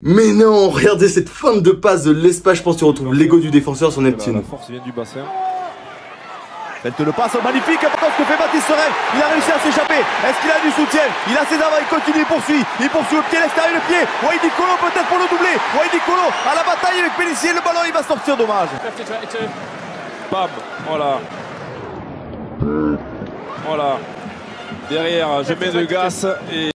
Mais non, regardez cette feinte de passe de l'espace, je pense que tu retrouves l'ego du défenseur sur eh ben, Neptune. la force vient du bassin. Faites le passe magnifique, attention ce que fait Baptiste Sorel. Il a réussi à s'échapper. Est-ce qu'il a du soutien? Il a ses avants, il continue, il poursuit. Il poursuit le pied, l'extérieur, le pied. Wayne Nicolo peut-être pour le doubler. Wayne Nicolo à la bataille avec Pellissier. Le ballon, il va sortir, dommage. Bam Voilà. Voilà. Derrière, je mets de gaz et.